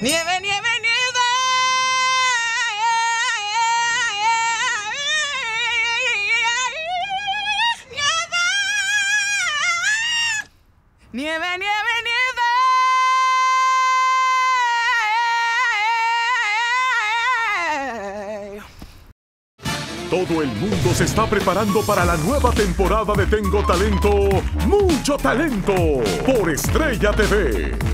Nieve, nieve, nieve. Nieve, nieve, nieve. Todo el mundo se está preparando para la nueva temporada de Tengo Talento, mucho talento, por Estrella TV.